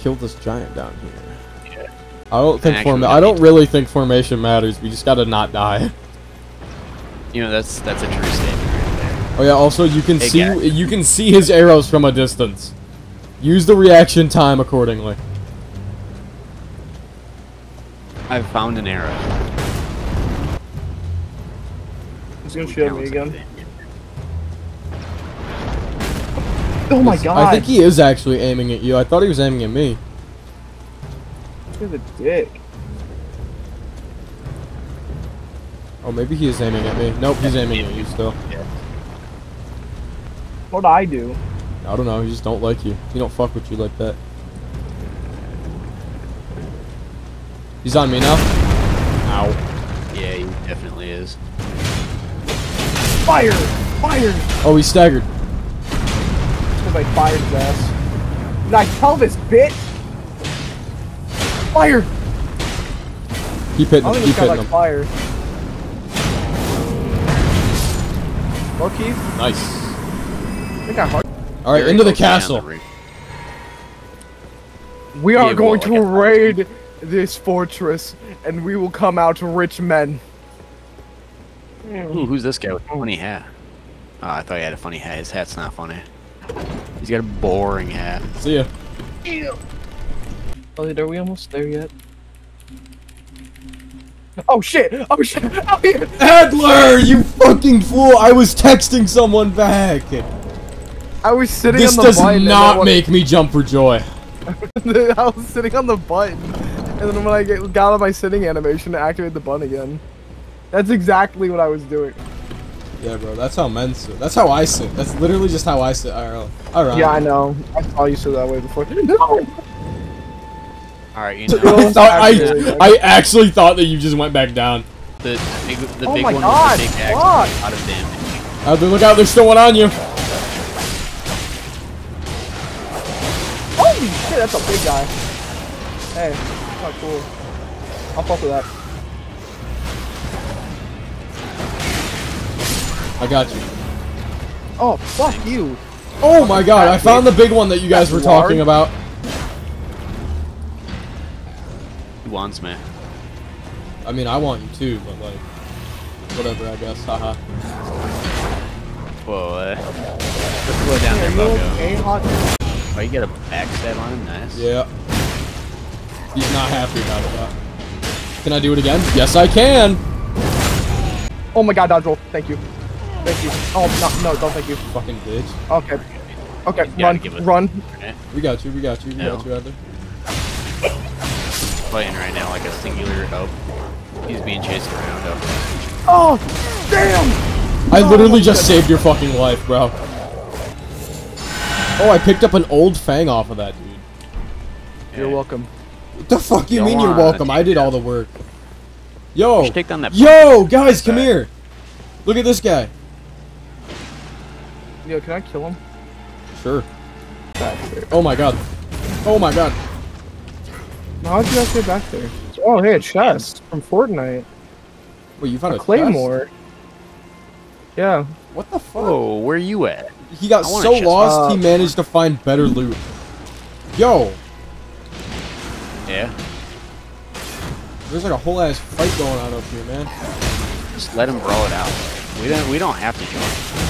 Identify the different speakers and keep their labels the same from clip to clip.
Speaker 1: fucking kill this giant down here.
Speaker 2: Yeah.
Speaker 1: I don't think
Speaker 2: actually,
Speaker 1: form. I
Speaker 2: don't
Speaker 1: don't really think formation matters. We just gotta not die.
Speaker 2: You know, that's that's a true statement right there.
Speaker 1: Oh yeah. Also, you can
Speaker 2: Hey,
Speaker 1: see
Speaker 2: Gary.
Speaker 1: you can see his arrows from a distance. Use the reaction time accordingly.
Speaker 2: I've found an arrow.
Speaker 3: He's gonna shoot at me again. Oh my god.
Speaker 1: I think he is actually aiming at you. I thought he was aiming at me.
Speaker 3: He's a dick.
Speaker 1: Oh, maybe he is aiming at me. Nope, he's aiming at you still.
Speaker 3: What'd I do?
Speaker 1: I don't know. He just don't like you. He don't fuck with you like that. He's on me now. Ow.
Speaker 2: Yeah, he definitely is.
Speaker 3: Fire! Fire!
Speaker 1: Oh, he's staggered.
Speaker 3: Because I fired his ass. Did I tell this bitch? Fire!
Speaker 1: Keep hitting him. Keep
Speaker 3: this
Speaker 1: hitting
Speaker 3: like
Speaker 1: him.
Speaker 3: fire. Low-key,
Speaker 1: Nice.
Speaker 3: I think I hard.
Speaker 1: All right, into the
Speaker 2: low key on
Speaker 1: castle.
Speaker 2: ring.
Speaker 3: We are
Speaker 2: Yeah,
Speaker 3: going
Speaker 2: well,
Speaker 3: to raid this fortress, and we will come out rich men.
Speaker 2: Ooh, who's this guy with a funny hat? Oh, I thought he had a funny hat. His hat's not funny. He's got a boring hat.
Speaker 1: See ya.
Speaker 3: Oh, are we almost there yet? Oh shit! Oh shit! Oh here!
Speaker 1: Adler, you fucking fool! I was texting someone back.
Speaker 3: I was sitting
Speaker 1: This
Speaker 3: on the
Speaker 1: does
Speaker 3: button. and
Speaker 1: not
Speaker 3: then when-
Speaker 1: make me jump for joy.
Speaker 3: I was sitting on the button, and then when I get, got on my sitting animation, to activate the button again. That's exactly what I was doing.
Speaker 1: Yeah, bro, that's how men sit. That's how I sit. That's literally just how I sit. IRL. All right.
Speaker 3: Yeah, I know. I saw you sit that way before. No!
Speaker 2: All right, you know
Speaker 1: I,
Speaker 3: Actually,
Speaker 1: I, I actually thought that you just went back down.
Speaker 2: the big, the
Speaker 3: Oh
Speaker 2: big
Speaker 3: my
Speaker 2: one
Speaker 3: God,
Speaker 2: with the big axe
Speaker 3: fuck.
Speaker 2: does a lot of damage.
Speaker 1: Adler, look out! There's still one on you.
Speaker 3: Holy shit, that's a big guy. Hey, oh cool. I'll fuck with that.
Speaker 1: I got you.
Speaker 3: Oh, fuck you.
Speaker 1: Oh my god! I found the big one that you guys were talking about.
Speaker 2: He wants me.
Speaker 1: I mean, I want you too, but like, whatever. I guess. Haha.
Speaker 2: Whoa, uh, let's slow down
Speaker 3: Are
Speaker 2: there,
Speaker 3: you
Speaker 2: Bucko. Oh, you got a backstab on him? Nice.
Speaker 1: Yeah. He's not happy about it. Though. Can I do it again? Yes, I can.
Speaker 3: Oh my god, dodge roll. Thank you. Thank you. Oh, no, no, don't thank you.
Speaker 1: Fucking bitch.
Speaker 3: Okay. Okay, run,
Speaker 2: give it-
Speaker 3: run.
Speaker 2: Okay.
Speaker 1: We got you. We got you. We
Speaker 2: No.
Speaker 1: got you, Adler.
Speaker 2: Fighting right now like a singular hope. He's being chased around. Up.
Speaker 3: Oh, damn!
Speaker 1: I oh literally
Speaker 3: Oh,
Speaker 1: just
Speaker 3: shit.
Speaker 1: saved your fucking life, bro. Oh, I picked up an old fang off of that dude.
Speaker 3: You're
Speaker 2: Yeah.
Speaker 3: welcome.
Speaker 1: What the fuck you
Speaker 2: Go
Speaker 1: mean you're welcome? I did all the work. Yo,
Speaker 2: take down that.
Speaker 1: yo, guys, come
Speaker 2: Alright.
Speaker 1: here. Look at this guy.
Speaker 3: Yo, can I kill him?
Speaker 1: Sure.
Speaker 3: Back there.
Speaker 1: Oh my god. Oh my god.
Speaker 3: How'd you guys get back there? Oh, hey, a chest from Fortnite.
Speaker 1: Wait, you found
Speaker 3: A
Speaker 1: a, chest?
Speaker 3: claymore. Yeah.
Speaker 1: What the fuck?
Speaker 2: Whoa, where you at?
Speaker 1: He got
Speaker 2: I want a
Speaker 1: so lost,
Speaker 3: Uh,
Speaker 1: he managed to find better loot. Yo,
Speaker 2: Yeah.
Speaker 1: there's like a whole ass fight going on up here, man.
Speaker 2: Just let him brawl it out. We don't. We don't have to join.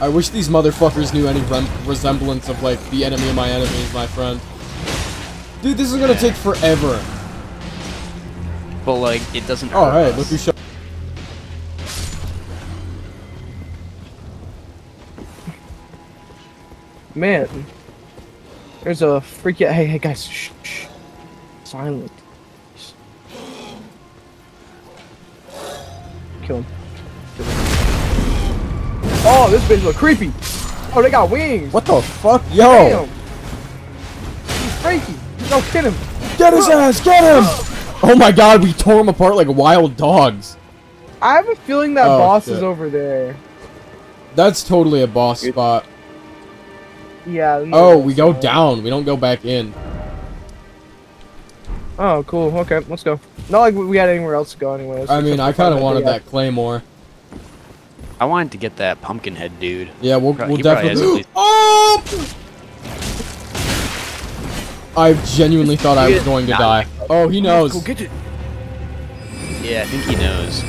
Speaker 1: I wish these motherfuckers knew any rem- resemblance of like the enemy of my enemy is my friend. Dude, this is gonna take forever.
Speaker 2: But like, it doesn't. Hurt
Speaker 1: hey,
Speaker 2: us.
Speaker 1: look who showed.
Speaker 3: Man. There's a freak. Hey, hey, guys. Shh, shh. Silent. Kill him. Kill him. Oh, this bitch look creepy. Oh, they got wings.
Speaker 1: What the fuck? Yo!
Speaker 3: Damn. He's freaky. Yo, get him.
Speaker 1: Get his ass! Get him! Oh my god, we tore him apart like wild dogs.
Speaker 3: I have a feeling that
Speaker 1: Oh,
Speaker 3: boss
Speaker 1: shit.
Speaker 3: is over there.
Speaker 1: That's totally a boss spot.
Speaker 3: Yeah.
Speaker 1: Oh, we go
Speaker 3: not.
Speaker 1: down. We don't go back in.
Speaker 3: Oh, cool. Okay, let's go. Not like we we had anywhere else to go, anyways.
Speaker 1: I mean, I kind of wanted
Speaker 3: yeah.
Speaker 1: that claymore.
Speaker 2: I wanted to get that pumpkin head dude.
Speaker 1: Yeah, we'll,
Speaker 2: Pro-
Speaker 1: we'll
Speaker 2: he probably has
Speaker 1: definitely. Oh! I genuinely thought I was going to
Speaker 2: Nah.
Speaker 1: die. Oh, he knows.
Speaker 3: Go get it.
Speaker 2: Yeah, I think he knows.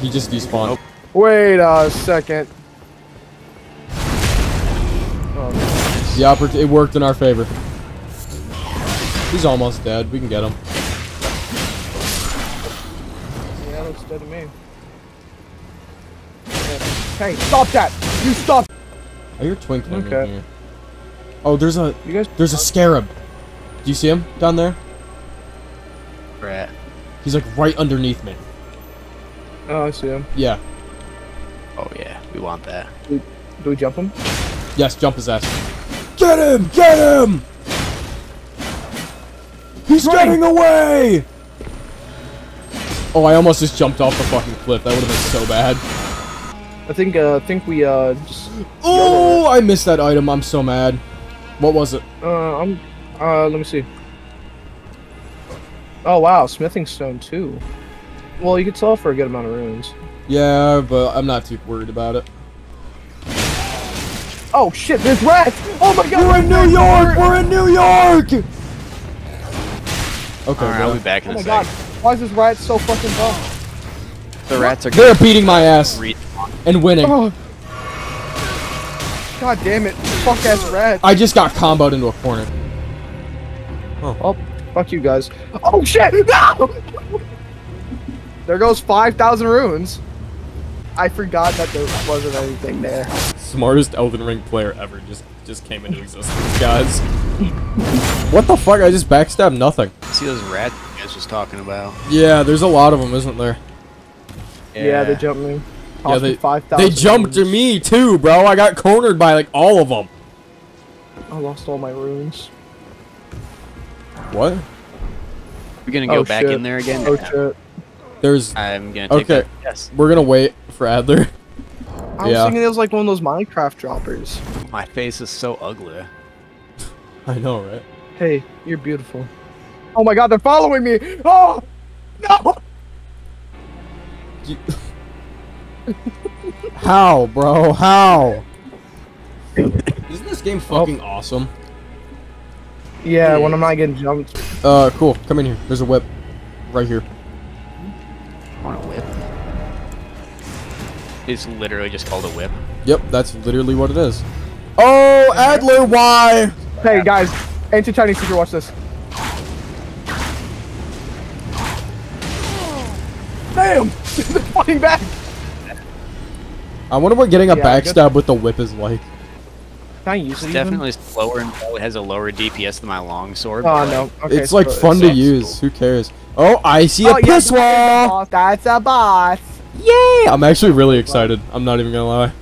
Speaker 1: He just despawned.
Speaker 3: Wait a second. Oh,
Speaker 1: The oppor- it worked in our favor. He's almost dead. We can get him.
Speaker 3: yeah, looks dead to me. Hey, stop that! You stop!
Speaker 1: I hear twinkling
Speaker 3: Okay.
Speaker 1: here. Oh, there's a
Speaker 3: You guys.
Speaker 1: there's a scarab. Do you see him down there?
Speaker 2: Rat.
Speaker 1: He's like right underneath me.
Speaker 3: Oh, I see him.
Speaker 1: Yeah.
Speaker 2: Oh yeah, we want that.
Speaker 3: Do we jump him?
Speaker 1: Yes, jump his ass. Get him! Get him! He's getting away! Oh, I almost just jumped off the fucking cliff. That would have been so bad.
Speaker 3: I think. Uh, I think we. Uh, just.
Speaker 1: Oh, I missed that item. I'm so mad. What was it?
Speaker 3: Uh, I'm. Uh, let me see. Oh wow, smithing stone too. Well, you could sell for a good amount of runes.
Speaker 1: Yeah, but I'm not too worried about it.
Speaker 3: Oh shit, there's rats! Oh my god!
Speaker 1: We're in New York! We're in New York! Okay,
Speaker 2: Alright, I'll
Speaker 1: well,
Speaker 2: be back in
Speaker 3: Oh
Speaker 2: a
Speaker 3: my god,
Speaker 2: sec.
Speaker 3: why is this rat so fucking dumb?
Speaker 2: The rats are
Speaker 1: they're beating my ass
Speaker 2: re-
Speaker 1: and winning.
Speaker 3: Oh. God damn it, fuck ass rat.
Speaker 1: I just got comboed into a corner.
Speaker 3: Oh, oh fuck you guys. Oh shit! No! There goes 5,000 runes. I forgot that there wasn't anything there.
Speaker 1: Smartest Elden Ring player ever just just came into existence, guys. what the fuck? I just backstabbed nothing.
Speaker 2: See those rats you guys was talking about?
Speaker 1: Yeah, there's a lot of them, isn't there?
Speaker 3: Yeah, they jumped me.
Speaker 1: Yeah,
Speaker 3: Cost me
Speaker 1: they
Speaker 3: 5,000
Speaker 1: they jumped to me too, bro. I got cornered by like all of them.
Speaker 3: I lost all my runes.
Speaker 1: What?
Speaker 2: We're gonna oh, go
Speaker 3: Oh,
Speaker 2: back
Speaker 3: shit.
Speaker 2: in there again.
Speaker 3: Oh shit.
Speaker 1: There's.
Speaker 2: I'm gonna take
Speaker 1: Okay.
Speaker 2: that. Yes.
Speaker 1: We're gonna wait for Adler.
Speaker 3: I was
Speaker 1: Yeah.
Speaker 3: thinking it was like one of those Minecraft droppers.
Speaker 2: My face is so ugly.
Speaker 1: I know, right?
Speaker 3: Hey, you're beautiful. Oh my god, they're following me! Oh! No!
Speaker 1: You- How, bro? How? Isn't this game fucking awesome?
Speaker 3: Yeah, when I'm not getting jumped.
Speaker 1: Uh, cool. Come in here. There's a whip. Right here.
Speaker 2: I want a whip. It's literally just called a whip.
Speaker 1: Yep, that's literally what it is. Oh, Adler, why?
Speaker 3: Hey guys, ancient Chinese teacher, watch this. Damn! they're fighting back!
Speaker 1: I wonder what getting a
Speaker 3: Yeah, I guess-
Speaker 1: backstab with the whip is like.
Speaker 3: Can I use
Speaker 2: It's
Speaker 3: it even?
Speaker 2: definitely slower and probably has a lower DPS than my longsword.
Speaker 3: Oh no. Okay,
Speaker 1: it's like fun
Speaker 3: so-
Speaker 1: to use. Who cares? Oh, I see a
Speaker 3: Oh, yeah,
Speaker 1: piss wall.
Speaker 3: That's a boss.
Speaker 1: Yay! I'm actually really excited. I'm not even gonna lie.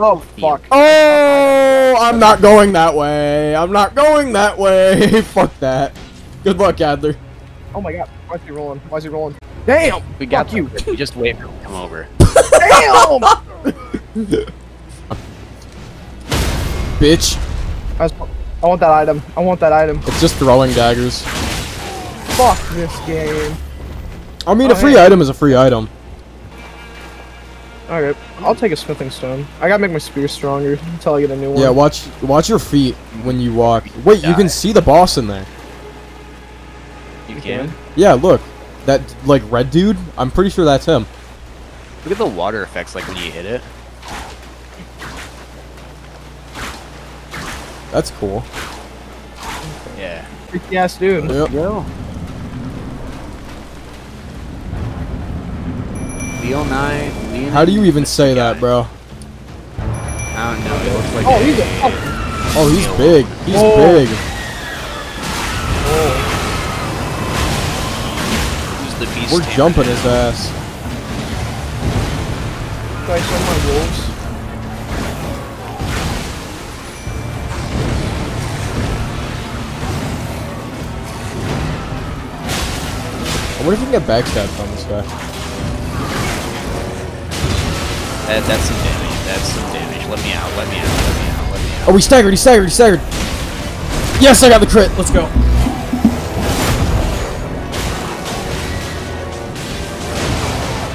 Speaker 3: Oh fuck.
Speaker 1: Oh, I'm not going that way. I'm not going that way. Fuck that. Good luck, Adler.
Speaker 3: Oh my god. Why is he rolling? Why is he rolling? Damn!
Speaker 2: We got
Speaker 3: Fuck you.
Speaker 2: We just wait for him to come over.
Speaker 3: Damn!
Speaker 1: Bitch.
Speaker 3: I, was- I want that item. I want that item.
Speaker 1: It's just throwing daggers.
Speaker 3: Fuck this game.
Speaker 1: I mean,
Speaker 3: Oh,
Speaker 1: a free
Speaker 3: yeah.
Speaker 1: item is a free item.
Speaker 3: Alright, I'll take a smithing stone. I gotta make my spear stronger until I get a new one.
Speaker 1: Yeah, watch watch your feet when you walk. Wait, you can see the boss in there.
Speaker 2: You
Speaker 3: You
Speaker 2: can.
Speaker 3: can?
Speaker 1: Yeah, look. That like red dude. I'm pretty sure that's him.
Speaker 2: Look at the water effects like when you hit it.
Speaker 1: That's cool.
Speaker 2: Yeah.
Speaker 3: Freaky ass dude.
Speaker 1: Yep.
Speaker 2: Go. Leonine. Leon
Speaker 1: How do you even say that, bro?
Speaker 2: I don't know. It looks like
Speaker 3: Oh, he's a. Oh,
Speaker 1: Oh, he's big. He's
Speaker 3: Whoa.
Speaker 1: big.
Speaker 2: Who's the beast
Speaker 1: We're jumping his ass.
Speaker 3: guys, some my wolves.
Speaker 1: I wonder if we can get backstabbed from this guy.
Speaker 2: That, that's some damage. That's some damage. Let me out. Let me out. Let me out. Let me out.
Speaker 1: Oh, he staggered. He staggered. He staggered. Yes, I got the crit. Let's go.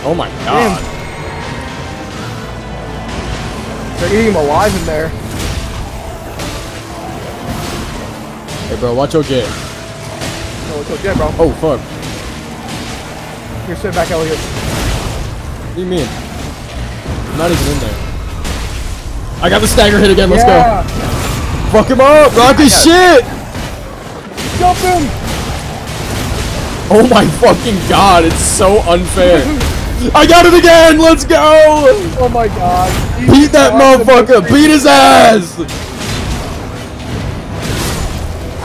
Speaker 1: Oh my god.
Speaker 3: They're eating him alive in there.
Speaker 1: Hey, bro, watch your get.
Speaker 3: No, oh, it's okay, bro.
Speaker 1: Oh, fuck.
Speaker 3: Here, sit back, Elliot.
Speaker 1: What do you mean? I'm not even in there. I got the stagger hit again. Let's
Speaker 3: yeah.
Speaker 1: go. Fuck him up. Rock his shit.
Speaker 3: Jump him!
Speaker 1: Oh my fucking god. It's so unfair. I got it again. Let's go.
Speaker 3: Oh my god.
Speaker 1: Beat that motherfucker. Beat his ass.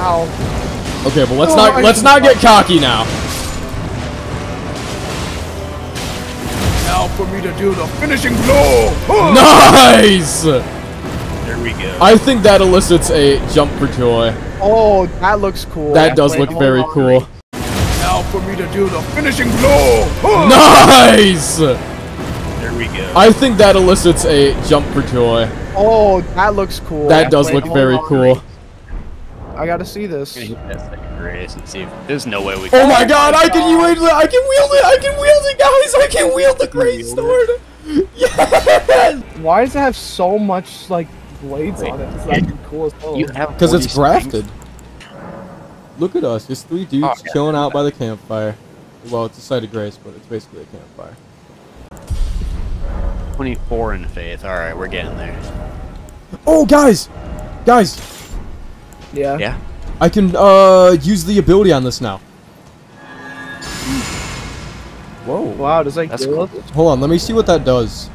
Speaker 3: Ow.
Speaker 1: Okay, but let's
Speaker 3: Oh,
Speaker 1: not
Speaker 3: I
Speaker 1: let's not get cocky now.
Speaker 3: Now for me to do the finishing blow!
Speaker 1: Nice.
Speaker 2: There we go.
Speaker 1: I think that elicits a jump for joy.
Speaker 3: Oh, that looks cool.
Speaker 1: That does look very
Speaker 3: on.
Speaker 1: cool.
Speaker 3: Now for me to do the finishing blow!
Speaker 1: Nice.
Speaker 2: there we go.
Speaker 1: I think that elicits a jump for joy.
Speaker 3: Oh, that looks cool.
Speaker 1: That does
Speaker 3: Wait,
Speaker 1: look very
Speaker 3: on.
Speaker 1: cool.
Speaker 3: I gotta see this.
Speaker 2: I'm gonna hit that second race and see if there's no way we oh can.
Speaker 1: Oh my god, I can wield it! I can wield it! I can wield it, guys! I can wield the great sword! Yes!
Speaker 3: Why does it have so much, like, blades on it? It's like cool as hell.
Speaker 2: You have
Speaker 1: Because it's
Speaker 2: 40
Speaker 1: grafted. Look at us, just three dudes
Speaker 2: Oh, yeah.
Speaker 1: chilling out by the campfire. Well, it's a site of grace, but it's basically a campfire.
Speaker 2: 24 in faith. All right, we're getting there.
Speaker 1: Oh, guys! Guys!
Speaker 3: yeah.
Speaker 2: Yeah.
Speaker 1: I can, uh, use the ability on this now. Whoa.
Speaker 3: Wow, does that
Speaker 2: That's
Speaker 3: kill
Speaker 2: cool.
Speaker 1: Hold on, let me see what that does.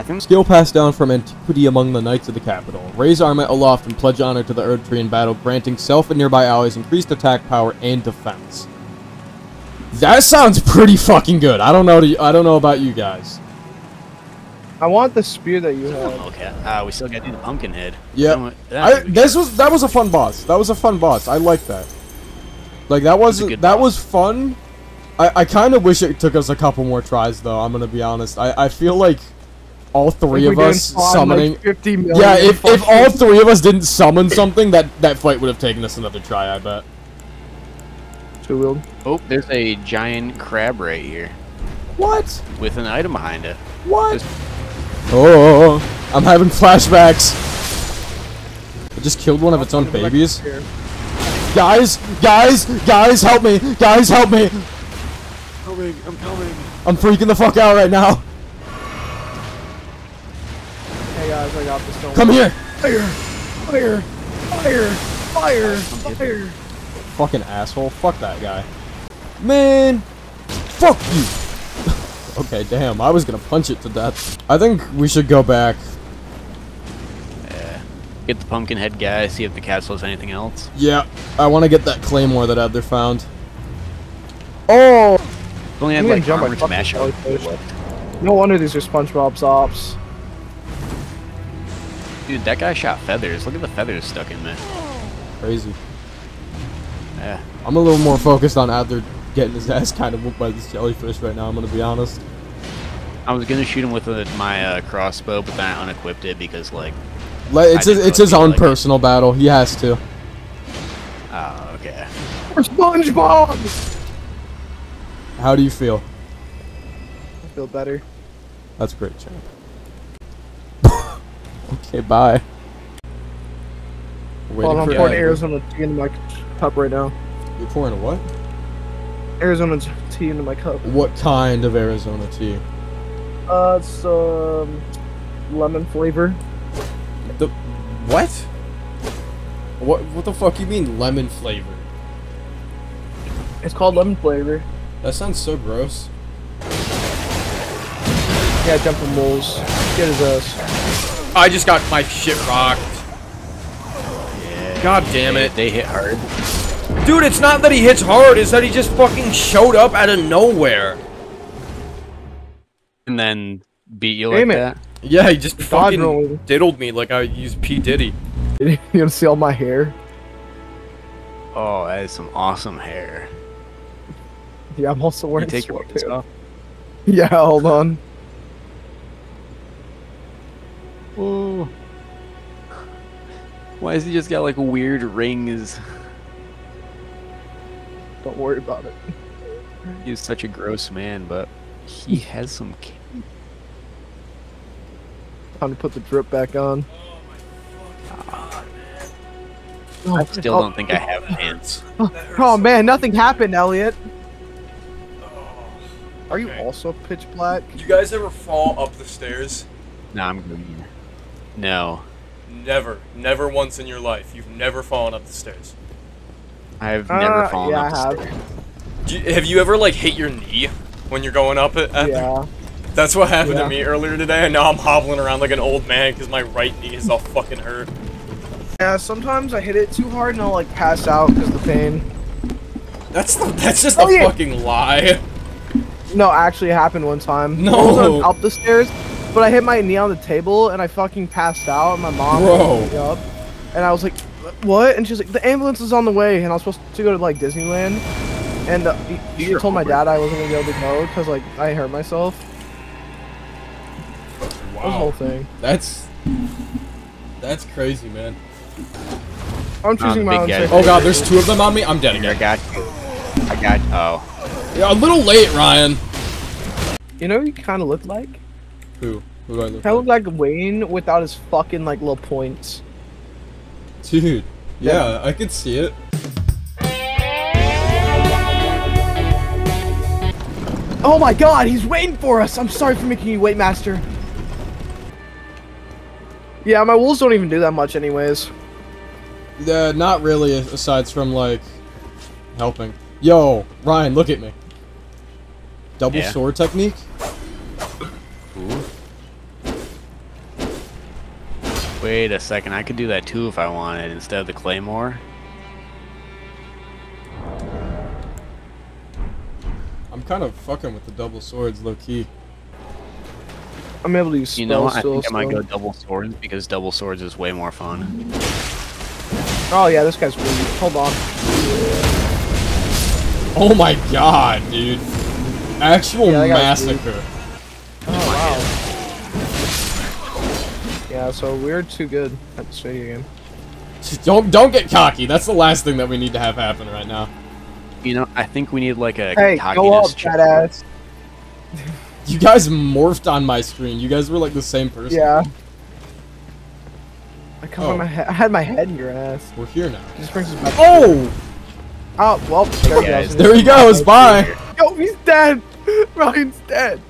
Speaker 2: I think
Speaker 1: Skill passed down from antiquity among the knights of the capital. Raise armor aloft and pledge honor to the Erd Tree in battle, granting self and nearby allies increased attack power and defense. That sounds pretty fucking good. I don't know. To, I don't know about you guys.
Speaker 3: I want the spear that you have.
Speaker 2: Okay. Uh, we still got to do the pumpkin head.
Speaker 1: Yeah.
Speaker 2: That-
Speaker 1: I, this was that was a fun boss. That was a fun boss. I like that. Like that was
Speaker 2: It was
Speaker 1: that
Speaker 2: boss.
Speaker 1: was fun. I, I kind of wish it took us a couple more tries though. I'm gonna be honest. I, I feel like all three
Speaker 3: If
Speaker 1: of us summoning.
Speaker 3: Like 50 million
Speaker 1: Yeah, if, if all three of us didn't summon something, that that fight would have taken us another try. I bet.
Speaker 3: Two wheeled.
Speaker 2: oh, there's a giant crab right here
Speaker 1: What?
Speaker 2: with an item behind it.
Speaker 1: What? Oh, I'm having flashbacks. It just killed one of its own babies. Guys, guys, guys, help me! Guys, help me!
Speaker 2: Coming, I'm coming.
Speaker 1: I'm freaking the fuck out right now.
Speaker 3: Hey guys, I got this. Don't
Speaker 1: Come here.
Speaker 3: Fire! Fire! Fire! Fire! Fire!
Speaker 1: Fucking asshole. Fuck that guy. Man, fuck you. okay, damn. I was gonna punch it to death. I think we should go back.
Speaker 2: Yeah. Get the pumpkin head guy. See if the castle has anything else.
Speaker 1: Yeah, I want to get that claymore that Adler found. Oh,
Speaker 2: We only have like
Speaker 3: jump
Speaker 2: armor to
Speaker 3: fucking
Speaker 2: mash up.
Speaker 3: No wonder these are SpongeBob's ops.
Speaker 2: Dude, that guy shot feathers. Look at the feathers stuck in there.
Speaker 1: crazy.
Speaker 2: Yeah.
Speaker 1: I'm a little more focused on Adler getting his ass kind of whooped by this jellyfish right now. I'm gonna be honest.
Speaker 2: I was gonna shoot him with uh my uh, crossbow, but then I unequipped it because like,
Speaker 1: Let, it's
Speaker 2: I
Speaker 1: his, it's his own
Speaker 2: like it.
Speaker 1: personal battle. He has to.
Speaker 2: oh okay.
Speaker 3: For SpongeBob!
Speaker 1: How do you feel?
Speaker 3: I feel better.
Speaker 1: That's great, champ. Okay, bye. Waiting
Speaker 3: Hold on, I'm pouring Arizona tea into my cup right now.
Speaker 1: You're pouring a what?
Speaker 3: Arizona tea into my cup.
Speaker 1: What kind of Arizona tea?
Speaker 3: Uh, it's um, lemon flavor.
Speaker 1: The what? What what the fuck you mean lemon flavor?
Speaker 3: It's called lemon flavor.
Speaker 1: That sounds so gross.
Speaker 3: Yeah, jumping moles. Get his ass.
Speaker 1: I just got my shit rocked.
Speaker 2: Yeah.
Speaker 1: God damn
Speaker 2: they,
Speaker 1: it.
Speaker 2: They hit hard.
Speaker 1: Dude, it's not that he hits hard, it's that he just fucking showed up out of nowhere.
Speaker 2: And then beat you
Speaker 3: Damn
Speaker 2: like
Speaker 3: it.
Speaker 2: that.
Speaker 1: Yeah, he just
Speaker 3: Dodge
Speaker 1: fucking
Speaker 3: roll.
Speaker 1: diddled me like I used P. Diddy.
Speaker 3: you wanna see all my hair?
Speaker 2: Oh, that is some awesome hair.
Speaker 3: Yeah, I'm also wearing
Speaker 2: take your
Speaker 3: sweatpants.
Speaker 2: wings off.
Speaker 3: Yeah, hold on.
Speaker 2: Oh. Why has he just got like weird rings?
Speaker 3: Don't worry about it.
Speaker 2: He's such a gross man, but he has some. ca-
Speaker 3: Time to put the drip back on.
Speaker 2: I oh, still
Speaker 3: Oh.
Speaker 2: don't think I oh. have pants.
Speaker 3: Oh man, nothing happened, Elliot. Are you
Speaker 1: Okay.
Speaker 3: also pitch black?
Speaker 1: You guys ever fall up the stairs?
Speaker 2: No, I'm good. No,
Speaker 1: Never, never once in your life. You've never fallen up the stairs.
Speaker 2: I've never
Speaker 3: Uh,
Speaker 2: fallen
Speaker 3: yeah,
Speaker 2: up the
Speaker 3: have.
Speaker 2: stairs.
Speaker 1: You- have you ever like hit your knee when you're going up it? At the-
Speaker 3: Yeah.
Speaker 1: That's what happened
Speaker 3: Yeah.
Speaker 1: to me earlier today, and now I'm hobbling around like an old man because my right knee is all fucking hurt.
Speaker 3: Yeah, sometimes I hit it too hard and I'll like pass out because of the pain.
Speaker 1: That's the, that's just
Speaker 3: Oh,
Speaker 1: a
Speaker 3: yeah.
Speaker 1: fucking lie.
Speaker 3: No, actually it happened one time.
Speaker 1: No.
Speaker 3: I was on- up the stairs, but I hit my knee on the table and I fucking passed out and my mom
Speaker 1: Bro.
Speaker 3: woke me up. And I was like, what? And she's like, the ambulance is on the way. And I was supposed to go to like Disneyland. And uh, she
Speaker 2: You're
Speaker 3: told my dad I wasn't gonna be able to go because like I hurt myself. That was the whole thing.
Speaker 1: That's that's crazy, man.
Speaker 3: I'm choosing
Speaker 2: a
Speaker 3: my own
Speaker 2: guy.
Speaker 1: Oh god, there's two of them on me. I'm dead
Speaker 2: Here, I got you. I got. Oh,
Speaker 1: Yeah, a little late, Ryan.
Speaker 3: You know who you kind of look like?
Speaker 1: Who? Who do I look
Speaker 3: Kind of
Speaker 1: like?
Speaker 3: look like Wayne without his fucking like little points.
Speaker 1: Dude. Yeah, I could see it.
Speaker 3: Oh my god, he's waiting for us! I'm sorry for making you wait, Master. Yeah, my wolves don't even do that much anyways.
Speaker 1: Uh, not really, aside from like helping. Yo, Ryan, look at me. Double
Speaker 2: Yeah.
Speaker 1: sword technique.
Speaker 2: Wait a second, I could do that too if I wanted instead of the claymore.
Speaker 1: I'm kind of fucking with the double swords, low key.
Speaker 3: I'm able to use
Speaker 2: You know,
Speaker 3: spells
Speaker 2: I think I might go double swords because double swords is way more fun.
Speaker 3: Oh yeah, this guy's weak. Hold on.
Speaker 1: Oh my god, dude. Actual
Speaker 3: Yeah, that guy's
Speaker 1: massacre.
Speaker 3: Yeah, so we're too good at this video game.
Speaker 1: Don't don't get cocky. That's the last thing that we need to have happen right now.
Speaker 2: You know, I think we need like a
Speaker 3: Hey, go
Speaker 2: cockiness
Speaker 3: up,
Speaker 2: check.
Speaker 3: badass.
Speaker 1: You guys morphed on my screen. You guys were like the same person.
Speaker 3: Yeah. I come
Speaker 1: Oh.
Speaker 3: on my head. I had my head in your ass.
Speaker 1: We're here now.
Speaker 3: Just brings us back.
Speaker 1: Oh!
Speaker 3: Oh well, there he
Speaker 2: guys.
Speaker 3: goes.
Speaker 1: There he goes. Bye.
Speaker 3: Yo, he's dead. Ryan's dead.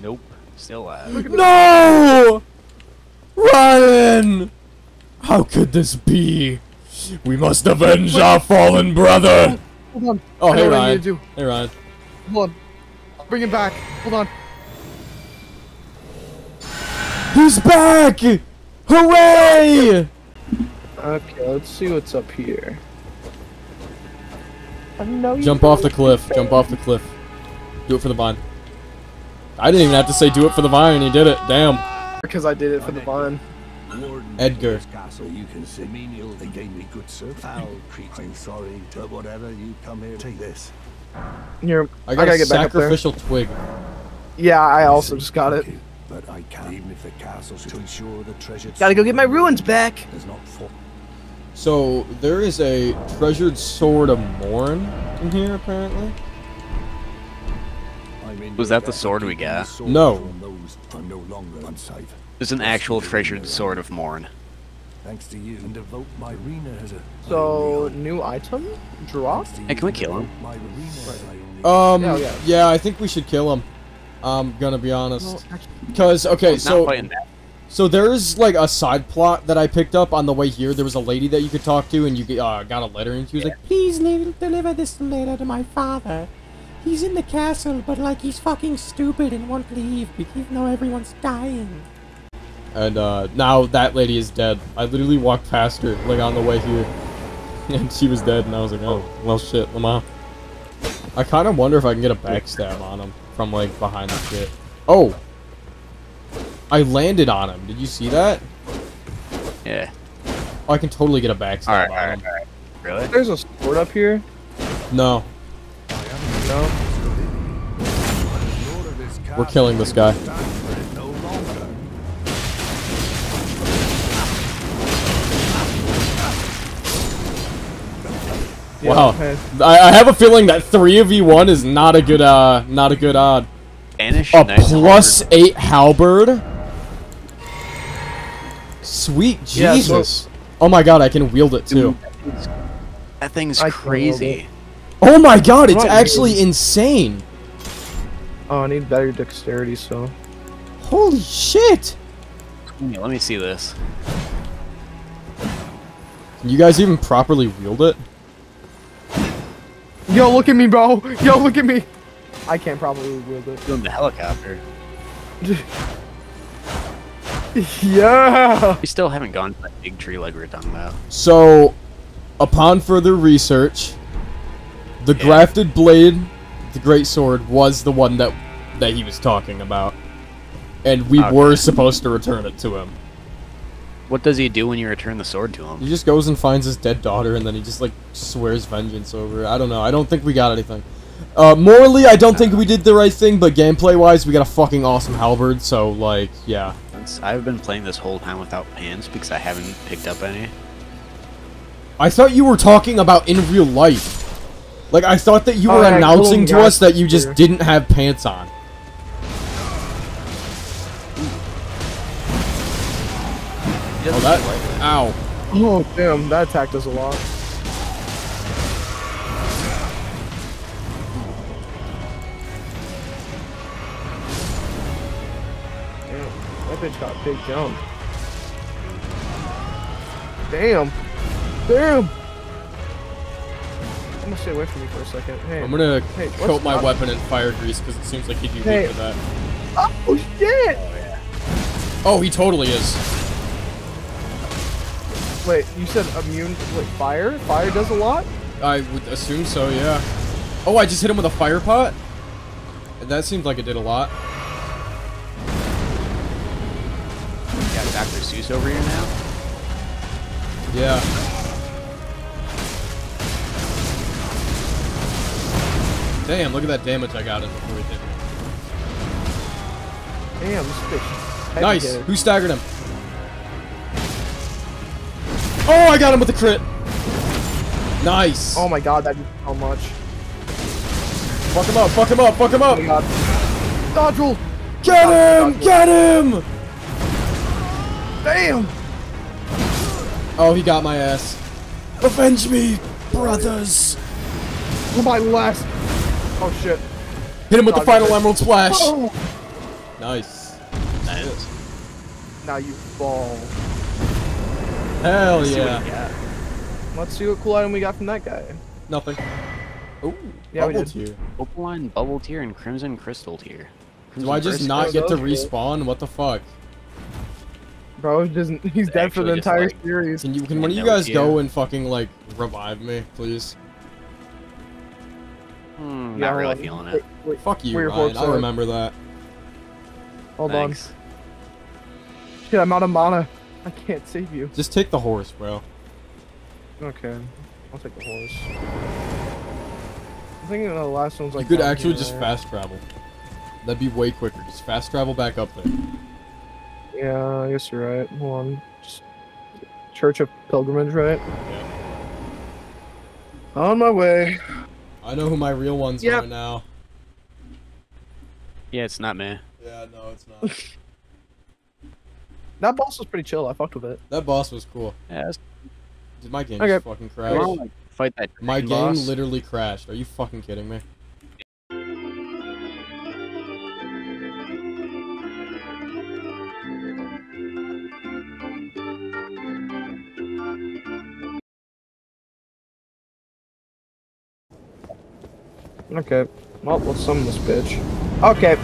Speaker 2: Nope, still alive.
Speaker 1: No! Ryan! How could this be? We must avenge our fallen brother.
Speaker 3: Hold on.
Speaker 1: Oh, hey
Speaker 3: know what I
Speaker 1: Ryan.
Speaker 3: do.
Speaker 1: Hey Ryan.
Speaker 3: Hold on. I'll bring him back. Hold on.
Speaker 1: He's back! Hooray!
Speaker 3: Okay, let's see what's up here. I know
Speaker 1: Jump off the cliff. Jump off the cliff. Do it for the vine. I didn't even have to say do it for the vine. He did it. Damn.
Speaker 3: Because I did it for the vine.
Speaker 1: Edgar.
Speaker 4: Castle, you can see menial. They gave me good service. Foul creature. I'm sorry, but whatever you come here, take this.
Speaker 3: Here,
Speaker 1: I got
Speaker 3: gotta
Speaker 1: a
Speaker 3: get back up there.
Speaker 1: sacrificial twig.
Speaker 3: Yeah, I also just got it.
Speaker 4: But I can't, even if the castle's to ensure the treasure.
Speaker 3: Gotta go get my ruins back.
Speaker 4: Does not fall.
Speaker 1: So, there is a treasured sword of Morne in here, apparently.
Speaker 4: I'm in
Speaker 2: Was that the sword we got?
Speaker 1: No.
Speaker 4: from those I'm no longer unsafe.
Speaker 2: It's an actual treasured sword of Morne.
Speaker 4: Thanks to you, and devote my arena as a.
Speaker 3: So, new item? Drop?
Speaker 2: Hey, can we kill him?
Speaker 4: devote My arena as I only-
Speaker 1: Um,
Speaker 3: Yeah,
Speaker 1: yeah,
Speaker 3: yeah.
Speaker 1: I think we should kill him. I'm gonna be honest. Because, okay, so, so there's like a side plot that I picked up on the way here. There was a lady that you could talk to, and you uh, got a letter, and she was like,
Speaker 5: Please leave, deliver this letter to my father. He's in the castle, but like he's fucking stupid and won't leave because even though everyone's dying.
Speaker 1: and uh, now that lady is dead. I literally walked past her, like, on the way here, and she was dead, and I was like, oh, well, shit, Lamar. I kind of wonder if I can get a backstab on him from, like, behind the shit. Oh! I landed on him. Did you see that?
Speaker 2: Yeah.
Speaker 1: Oh, I can totally get a backstab
Speaker 2: Alright,
Speaker 1: on
Speaker 2: alright,
Speaker 1: him.
Speaker 2: alright. Really?
Speaker 3: There's a sword up here.
Speaker 1: No,
Speaker 3: No.
Speaker 4: Lord of this
Speaker 1: we're killing this guy.
Speaker 4: stand for it no longer.
Speaker 3: Yeah,
Speaker 1: Wow.
Speaker 3: okay.
Speaker 1: I, I have a feeling that three of you one is not a good uh not a good odd.
Speaker 2: Spanish
Speaker 1: A
Speaker 2: Knights
Speaker 1: plus
Speaker 2: Halberd.
Speaker 1: eight halberd. Sweet
Speaker 3: Yeah, so-
Speaker 1: Jesus. Oh my god, I can wield it too.
Speaker 2: That thing's
Speaker 3: I
Speaker 2: crazy.
Speaker 1: Oh my god, it's
Speaker 3: What?
Speaker 1: actually insane.
Speaker 3: Oh, I need better dexterity, so.
Speaker 1: Holy shit.
Speaker 2: Yeah, let me see this.
Speaker 1: You guys even properly wield it?
Speaker 3: Yo, look at me, bro. Yo, look at me. I can't probably wield it.
Speaker 2: Doing the helicopter.
Speaker 3: yeah.
Speaker 2: We still haven't gone to that big tree like we were talking about.
Speaker 1: So, upon further research, the
Speaker 2: Yeah.
Speaker 1: grafted blade, the great sword, was the one that that he was talking about, and we
Speaker 2: Okay.
Speaker 1: were supposed to return it to him.
Speaker 2: What does he do when you return the sword to him?
Speaker 1: He just goes and finds his dead daughter, and then he just like swears vengeance over it. I don't know. I don't think we got anything. Uh, morally, I don't think we did the right thing, but gameplay-wise, we got a fucking awesome halberd. So, like, yeah.
Speaker 2: I've been playing this whole time without pants because I haven't picked up any.
Speaker 1: I thought you were talking about in real life. Like, I thought that you
Speaker 3: Oh,
Speaker 1: were announcing to us that you just didn't have pants on. Oh, that. Ow.
Speaker 3: Oh, damn. That attacked us a lot. Damn. That bitch got big jump. Damn. Damn. I'm gonna stay away from you for a second. Hey.
Speaker 1: I'm gonna
Speaker 3: Hey,
Speaker 1: coat my
Speaker 3: up?
Speaker 1: weapon in fire grease because it seems like he'd be
Speaker 3: Hey.
Speaker 1: weak to that.
Speaker 3: Oh, shit!
Speaker 1: Oh, he totally is.
Speaker 3: Wait, you said immune to like fire? Fire does a lot?
Speaker 1: I would assume so, yeah. Oh, I just hit him with a fire pot? That seemed like it did a lot.
Speaker 2: Got Dr. Seuss over here now.
Speaker 1: Yeah. Damn, look at that damage I got in before he hit me.
Speaker 3: Damn, this heavy
Speaker 1: Nice. Who staggered him? Oh, I got him with a crit. Nice.
Speaker 3: Oh my god, that did so much.
Speaker 1: fuck him up, fuck him up, fuck him
Speaker 3: Oh
Speaker 1: up.
Speaker 3: god. Dodge roll!
Speaker 1: Get him, get him.
Speaker 3: Damn!
Speaker 1: Oh, he got my ass. Avenge me, brothers.
Speaker 3: For my last. Oh shit.
Speaker 1: Hit him with the final emerald splash.
Speaker 3: Oh!
Speaker 1: Nice.
Speaker 2: Nice.
Speaker 3: Now you fall.
Speaker 1: Hell
Speaker 2: See what
Speaker 1: yeah.
Speaker 2: you got.
Speaker 3: Let's see what cool item we got from that guy.
Speaker 1: Nothing. Ooh,
Speaker 3: Yeah, we
Speaker 1: bubble
Speaker 3: did.
Speaker 1: tier.
Speaker 2: Opaline Bubbletear and Crimson Crystal Tear.
Speaker 1: Do I just not get to respawn? What the fuck?
Speaker 3: Bro, he doesn't, he's dead for the entire
Speaker 2: like-
Speaker 3: series.
Speaker 1: Can you? Can one of you
Speaker 2: No
Speaker 1: guys go and fucking like revive me, please?
Speaker 2: Hmm,
Speaker 3: Yeah,
Speaker 2: not really feeling it.
Speaker 3: wait,
Speaker 1: Fuck you,
Speaker 3: Where
Speaker 1: Ryan.
Speaker 3: hopes
Speaker 1: I
Speaker 3: are.
Speaker 1: remember that.
Speaker 3: hold
Speaker 2: Thanks.
Speaker 3: on. Shit, I'm out of mana. I can't save you.
Speaker 1: Just take the horse, bro.
Speaker 3: Okay. I'll take the horse. I'm thinking the last one's like.
Speaker 1: you could actually
Speaker 3: here.
Speaker 1: just fast travel. That'd be way quicker. Just fast travel back up there.
Speaker 3: Yeah, I guess you're right. Hold on. Just Church of Pilgrimage, right?
Speaker 1: Yeah.
Speaker 3: On my way.
Speaker 1: I know who my real ones
Speaker 3: Yep.
Speaker 1: are now.
Speaker 2: Yeah, it's not me.
Speaker 1: Yeah, no, it's not.
Speaker 3: That boss was pretty chill. I fucked with it.
Speaker 1: that boss was cool.
Speaker 2: Yeah, it's
Speaker 1: Did my game
Speaker 3: Okay.
Speaker 1: just fucking
Speaker 2: I
Speaker 1: crash?
Speaker 2: wanna, like, fight that
Speaker 1: My game
Speaker 2: boss.
Speaker 1: literally crashed. Are you fucking kidding me?
Speaker 3: Okay. Well, let's summon this bitch. Okay.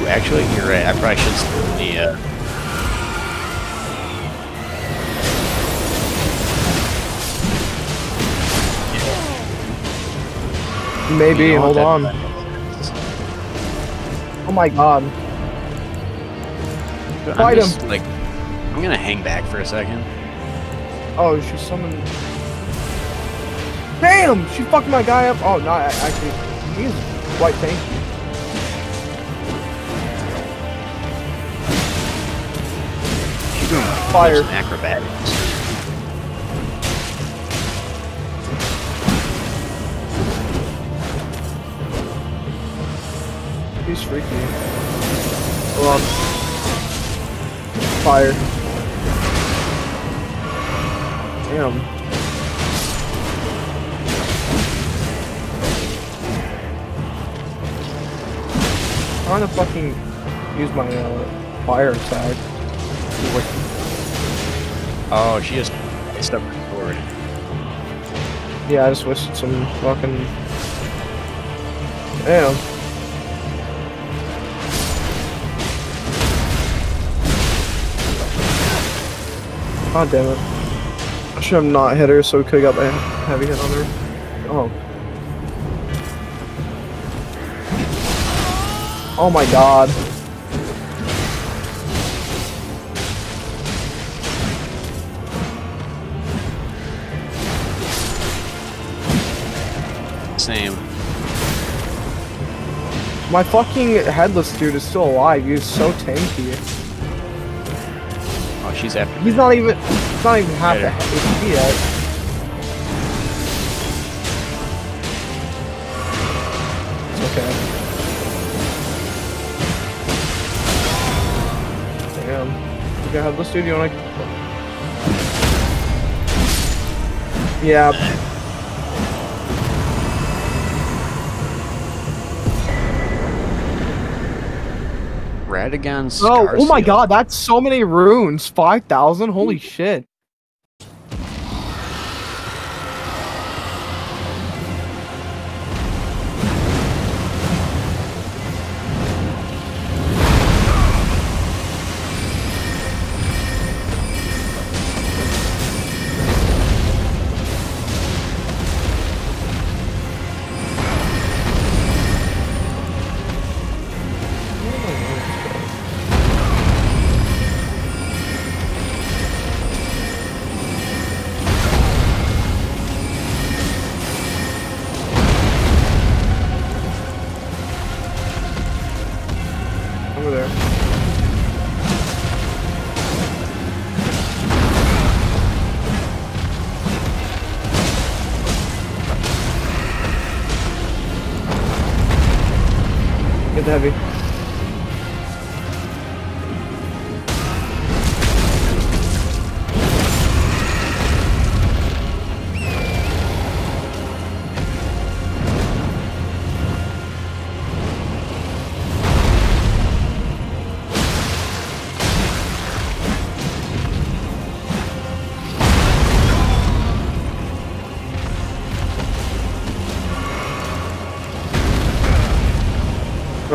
Speaker 2: Ooh, Actually, you're right. I probably should start the. Uh,
Speaker 3: Maybe.
Speaker 2: you know
Speaker 3: Hold on. Oh my god. Fight him.
Speaker 2: Like, I'm gonna hang back for a second.
Speaker 3: Oh, she summoned. Damn! She fucked my guy up. Oh, no, I- actually, he's quite tanky.
Speaker 2: She's doing
Speaker 3: Fire.
Speaker 2: acrobatics.
Speaker 3: He's freaky. On. Fire. Damn. I'm trying to fucking use my uh, fire attack.
Speaker 2: Oh, she just stepped forward.
Speaker 3: Yeah, I just wasted some fucking. Damn. God damn it. I should have not hit her so we could have got a heavy hit on her. Oh. Oh my god.
Speaker 2: Same.
Speaker 3: My fucking headless dude is still alive. He's so tanky.
Speaker 2: Oh, she's after me.
Speaker 3: He's not even. He's not even half the
Speaker 2: Later.
Speaker 3: HP yet. Okay. Damn. Okay, headless dude, you wanna? Yeah.
Speaker 2: Radagon
Speaker 3: Oh, oh my god, that's so many runes. 5,000? Holy shit.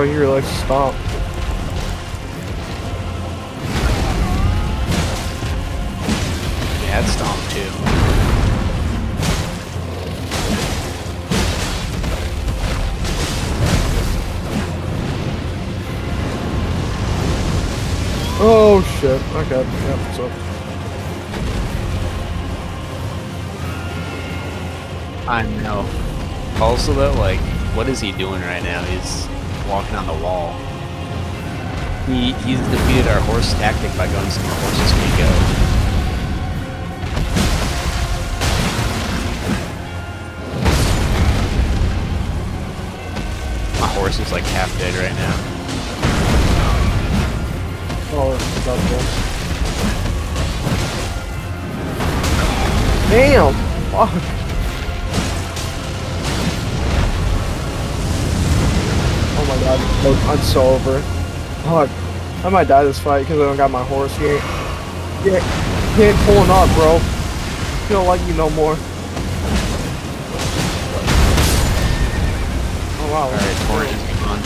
Speaker 3: Really like stop.
Speaker 2: Yeah, it's Stomp too.
Speaker 3: Oh shit. Okay. Yep. So
Speaker 2: I know. Also, though, like, what is he doing right now? He's walking on the wall. He he's defeated our horse tactic by going somewhere horses can go. My horse is like half dead right now.
Speaker 3: Oh, that's cool. Damn! Fuck. God, I'm- so over it. I might die this fight because I don't got my horse here. Yeah, he ain't pulling up, bro. He don't like you no more. Oh wow.
Speaker 2: Alright, Torrent is gone.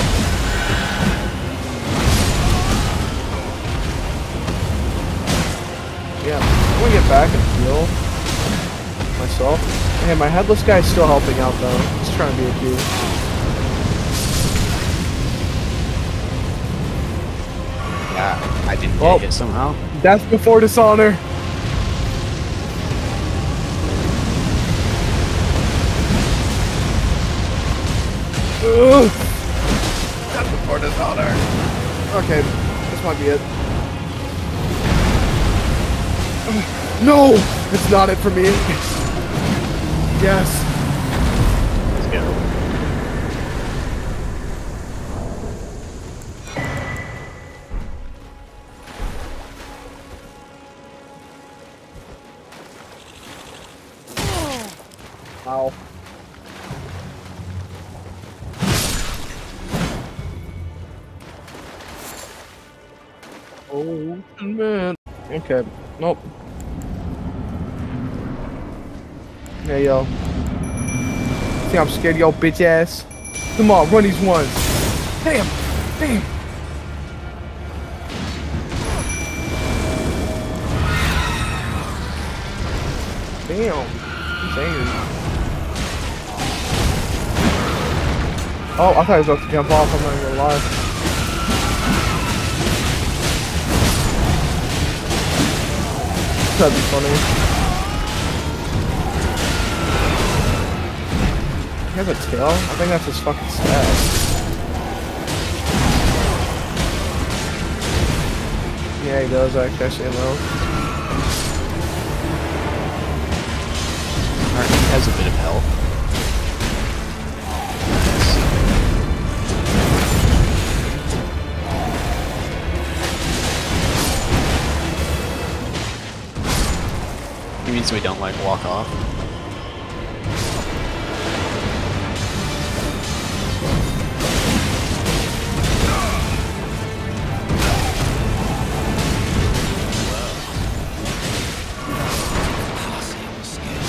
Speaker 3: Yeah, I'm gonna get back and heal myself. Hey, my headless guy's still helping out though. He's trying to be a dude.
Speaker 2: I didn't
Speaker 3: Well-
Speaker 2: get hit somehow.
Speaker 3: That's before dishonor. Ugh. Death before dishonor. Okay, this might be it. No, it's not it for me. Yes. Think I'm scared, yo, bitch ass. Come on, run these ones. Damn. Damn. Damn. He's angry. Oh, I thought he was about to jump off. I'm not even gonna lie. That'd be funny. Has a tail? I think that's his fucking stat. Yeah, he does actually. I though.
Speaker 2: Alright, he has a bit of health. He means we don't like walk off.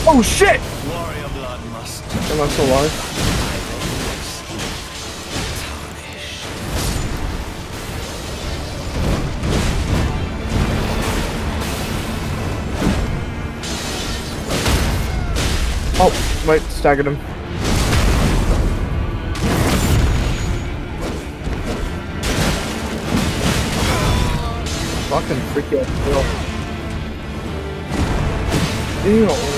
Speaker 3: Oh shit! Am I still alive? Oh, wait, staggered him. Fucking freaky ass kill. Ew.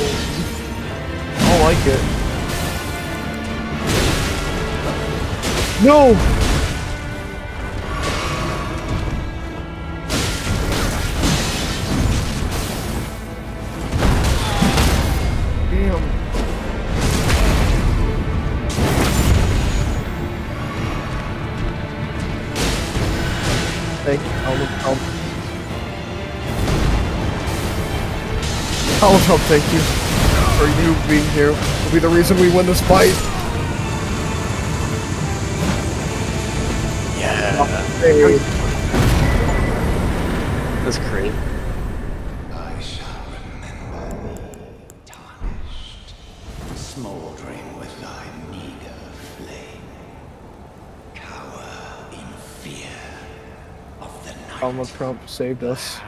Speaker 3: Like it. No! Damn. Thank you. I'll, I'll help thank you for you being here. Will be the reason we win this fight.
Speaker 2: Yeah,
Speaker 3: Hey.
Speaker 2: that's great.
Speaker 4: I shall remember thee, tarnished, smouldering with thy meager flame. Cower in fear of the night.
Speaker 3: Donald Trump saved us.